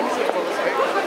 何するこですか？